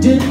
Did.